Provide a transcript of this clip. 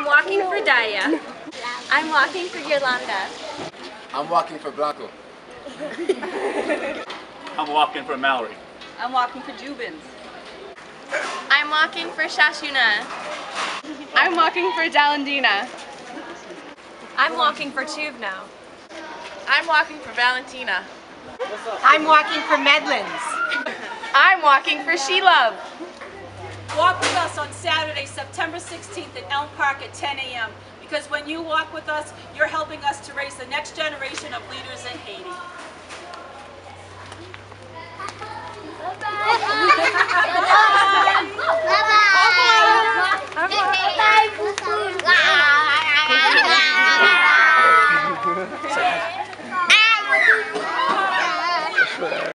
I'm walking for Daya. I'm walking for Yolanda. I'm walking for Blanco. I'm walking for Mallory. I'm walking for Jubins. I'm walking for Shashuna. I'm walking for Dalandina. I'm walking for Tuvno. I'm walking for Valentina. I'm walking for Medlands. I'm walking for She Love. Walk with us on Saturday, September 16th at Elm Park at 10 a.m. Because when you walk with us, you're helping us to raise the next generation of leaders in Haiti.